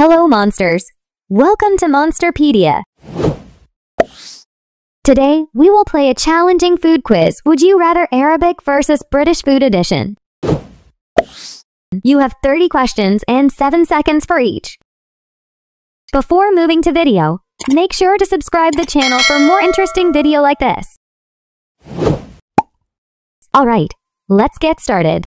Hello, monsters. Welcome to Monsterpedia. Today, we will play a challenging food quiz. Would you rather Arabic versus British food edition? You have 30 questions and 7 seconds for each. Before moving to video, make sure to subscribe the channel for more interesting video like this. Alright, let's get started.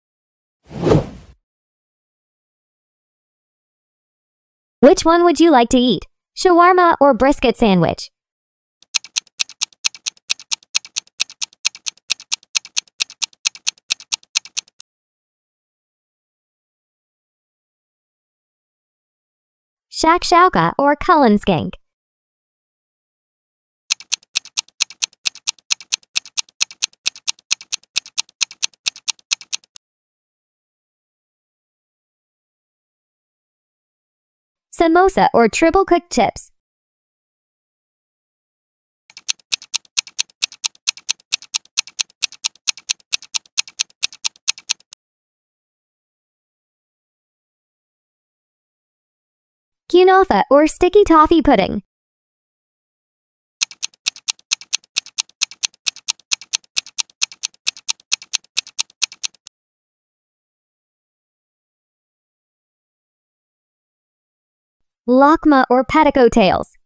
Which one would you like to eat? Shawarma or brisket sandwich? Shakshuka or Cullen skink? Samosa or triple cooked chips? Kunafa or sticky toffee pudding? Lakma or petticoat tails?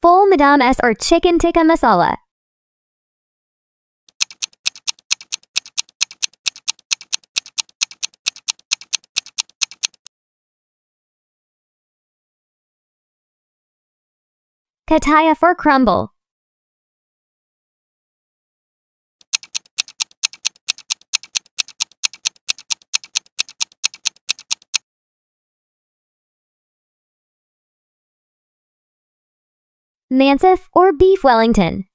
Ful medames or chicken tikka masala? Kataya for crumble. Mansaf or beef Wellington?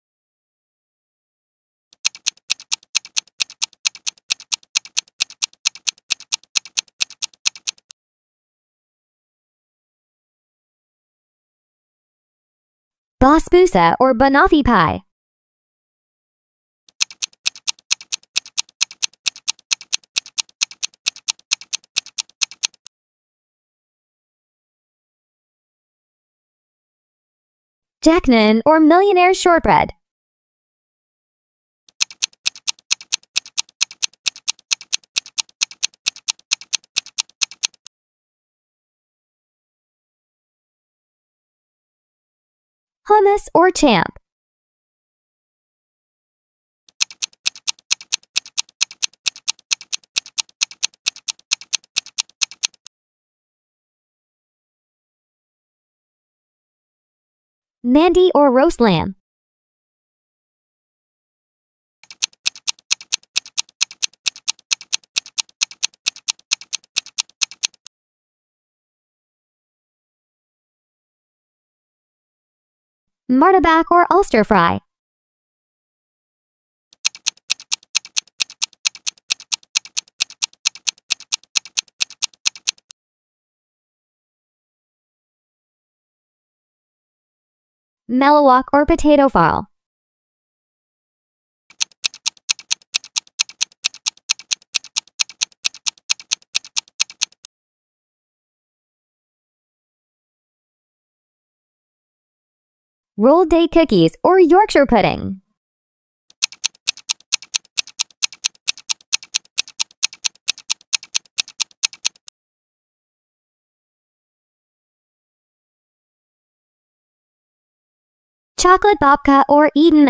Basbousa or banoffee pie? Jacknan or millionaire shortbread? Hummus or champ? Mandi or roast lamb? Martabak or Ulster fry? Malawach or potato farl? Rolled date cookies or Yorkshire pudding? Chocolate babka or Eden?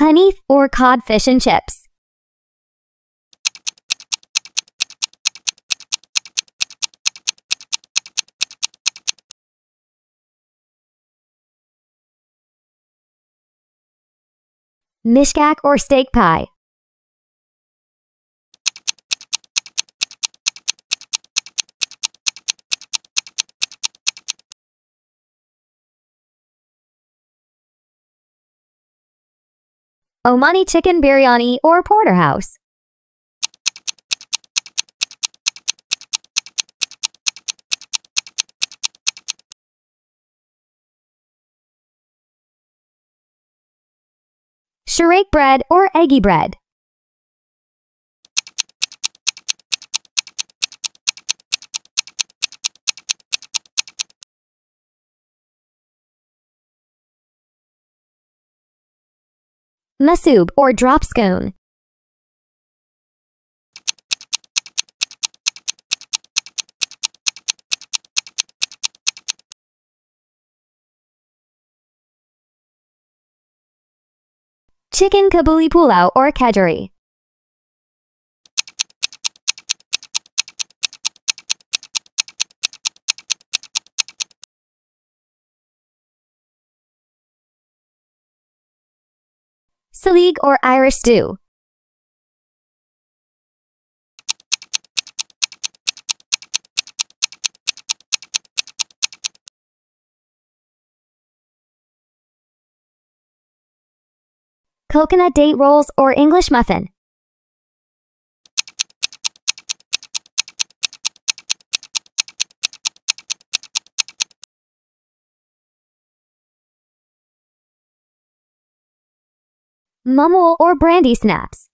Honey or cod fish and chips? Mishkak or steak pie? Omani chicken biryani or porterhouse. Shirake bread or eggy bread. Masoob or drop scone. Chicken kabuli pulao or kedgeree. Salig or Irish stew. Coconut date rolls or English muffin. Mumwell or brandy snaps.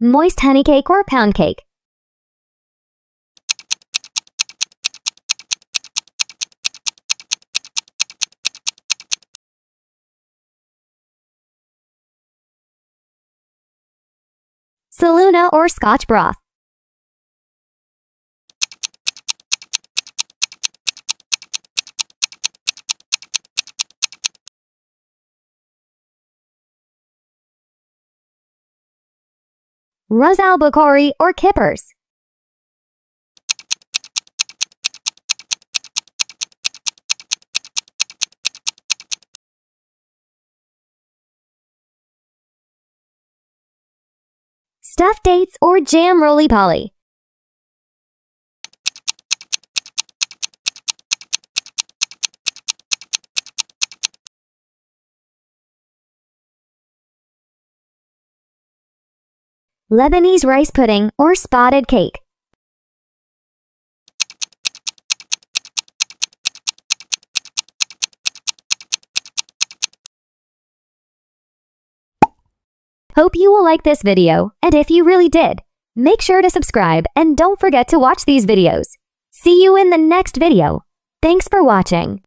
Moist honey cake or pound cake. Saluna or Scotch broth. Ras Al or Kippers. Stuffed dates or jam roly-poly. Lebanese rice pudding or spotted cake. Hope you will like this video, and if you really did, make sure to subscribe and don't forget to watch these videos. See you in the next video. Thanks for watching.